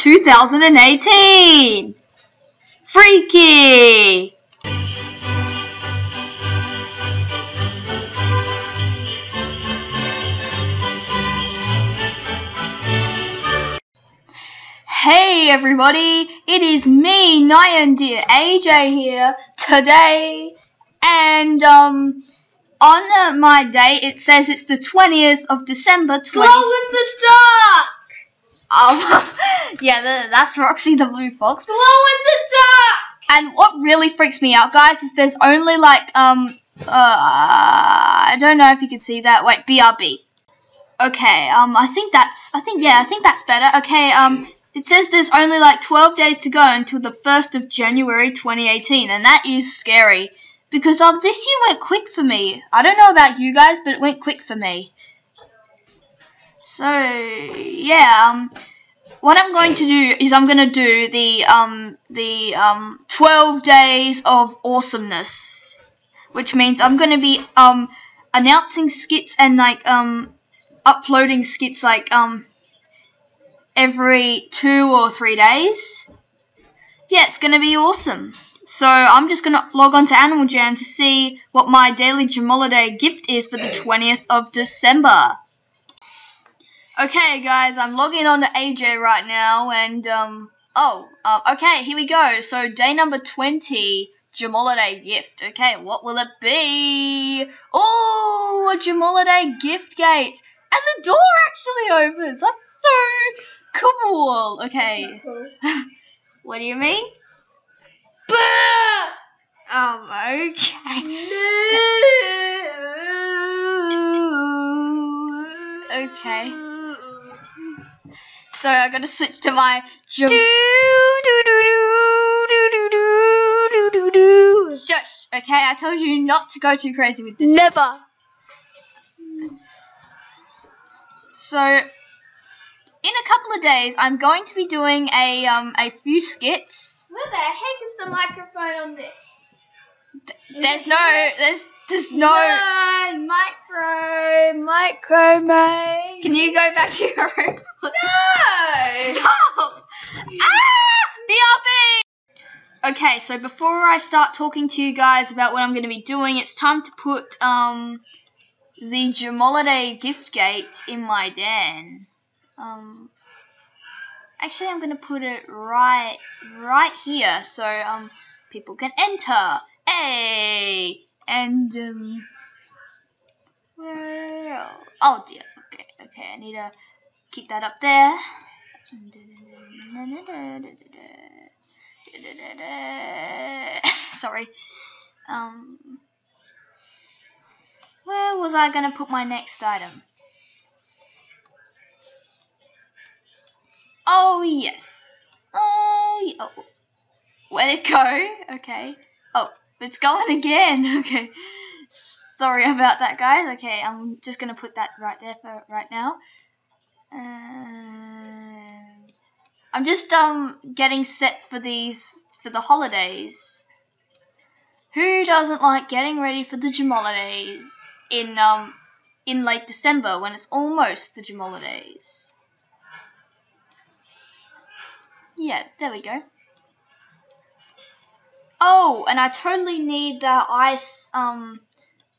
2018. Freaky! Hey everybody, it is me, NyandeerAJ here today, and um, on my day it says it's the 20th of December 20... Glow in the dark! Um, yeah, the, that's Roxy the Blue Fox. Glow in the dark! And what really freaks me out, guys, is there's only like, um, uh, I don't know if you can see that. Wait, BRB. Okay, um, I think that's, I think, yeah, I think that's better. Okay, um, it says there's only like 12 days to go until the 1st of January 2018, and that is scary. Because, um, this year went quick for me. I don't know about you guys, but it went quick for me. So, yeah, um, what I'm going to do is I'm going to do the, um, the, um, 12 days of awesomeness. Which means I'm going to be, um, announcing skits and, like, um, uploading skits, like, um, every two or three days. Yeah, it's going to be awesome. So I'm just going to log on to Animal Jam to see what my daily Jamaaliday gift is for the 20th of December. Okay, guys, I'm logging on to AJ right now, and, um, oh, uh, okay, here we go. So, day number 20, Jamaaliday gift. Okay, what will it be? Oh, a Jamaaliday gift gate. And the door actually opens. That's so cool. Okay. Cool. what do you mean? Um, okay. Okay. So I gotta switch to my jam- Shush. Okay, I told you not to go too crazy with this. Never. So, in a couple of days, I'm going to be doing a um a few skits. Where the heck is the microphone on this? There's no, there's there's no. No, micro, micro, mate. Can you go back to your room? No. Stop! Ah! BRB! Okay, so before I start talking to you guys about what I'm going to be doing, it's time to put um the Jamaaliday gift gate in my den. Um, actually, I'm going to put it right right here so um people can enter. Hey, and um, where else? Oh dear. Okay, okay, I need to keep that up there. Sorry. Um, where was I going to put my next item? Oh, yes. Oh, oh. Where'd it go? Okay. Oh, it's going again. Okay. Sorry about that, guys. Okay, I'm just going to put that right there for right now. Um, I'm just um getting set for these for the holidays. Who doesn't like getting ready for the Jamaalidays in um in late December when it's almost the Jamaalidays? Yeah, there we go. Oh, and I totally need the ice um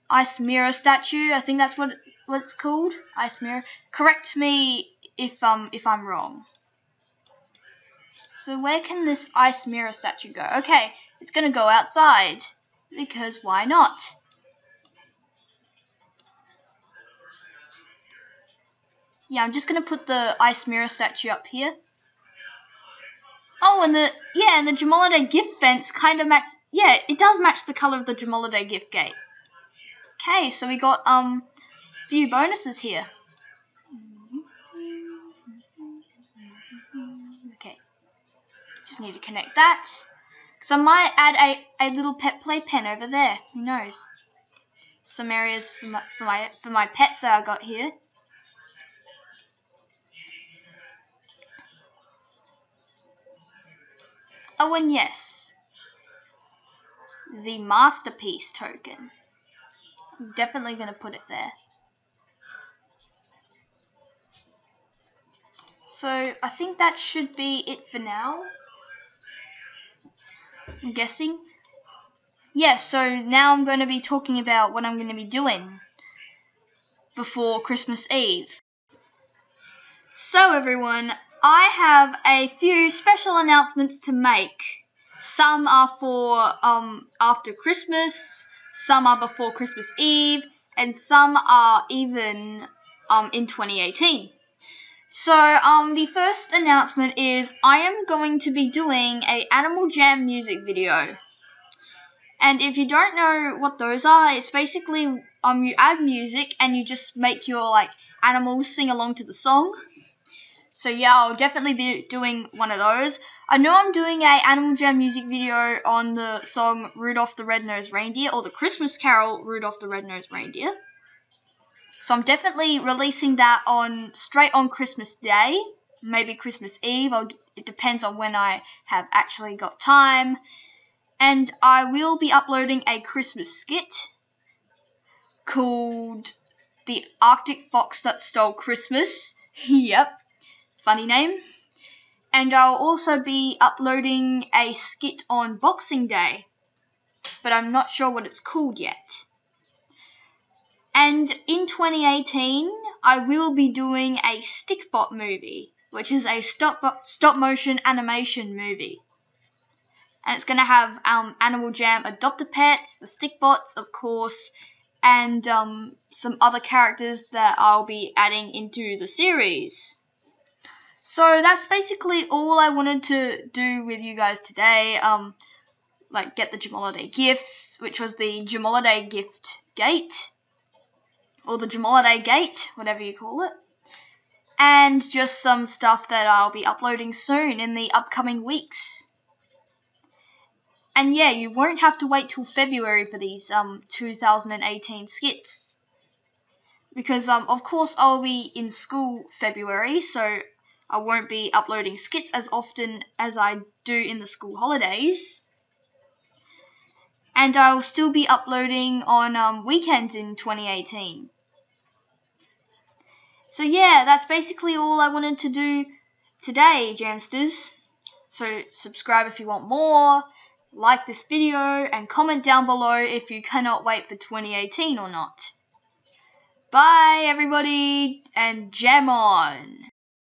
ice mirror statue. I think that's what what it's called. Ice mirror. Correct me if um if I'm wrong. So where can this ice mirror statue go? Okay, it's gonna go outside because why not? Yeah, I'm just gonna put the ice mirror statue up here. Oh, and the yeah, and the Jamaaliday gift fence kind of match. Yeah, it does match the color of the Jamaaliday gift gate. Okay, so we got um a few bonuses here. Just need to connect that. Because I might add a, a little pet play pen over there. Who knows? Some areas for my for my for my pets that I got here. Oh, and yes, the masterpiece token. I'm definitely going to put it there. So I think that should be it for now. I'm guessing. Yeah, so now I'm going to be talking about what I'm going to be doing before Christmas Eve. So everyone, I have a few special announcements to make. Some are for um after Christmas, some are before Christmas Eve, and some are even um in 2018. So um the first announcement is I am going to be doing a Animal Jam music video. And if you don't know what those are, it's basically um you add music and you just make your like animals sing along to the song. So yeah, I'll definitely be doing one of those. I know I'm doing a Animal Jam music video on the song Rudolph the Red-Nosed Reindeer or the Christmas Carol Rudolph the Red-Nosed Reindeer. So I'm definitely releasing that on straight on Christmas Day, maybe Christmas Eve. I'll, it depends on when I have actually got time. And I will be uploading a Christmas skit called The Arctic Fox That Stole Christmas. yep, funny name. And I'll also be uploading a skit on Boxing Day, but I'm not sure what it's called yet. And in 2018, I will be doing a Stikbot movie, which is a stop stop motion animation movie. And it's going to have um, Animal Jam Adopt-A-Pets, the Stikbots, of course, and um, some other characters that I'll be adding into the series. So that's basically all I wanted to do with you guys today. Um, like get the Jamaaliday gifts, which was the Jamaaliday gift gate, or the Jamaaliday gate, whatever you call it, and just some stuff that I'll be uploading soon in the upcoming weeks. And yeah, you won't have to wait till February for these um 2018 skits. Because um of course I'll be in school February, so I won't be uploading skits as often as I do in the school holidays. And I'll still be uploading on um, weekends in 2018. So yeah, that's basically all I wanted to do today, Jamsters. So subscribe if you want more, like this video, and comment down below if you cannot wait for 2018 or not. Bye everybody, and jam on!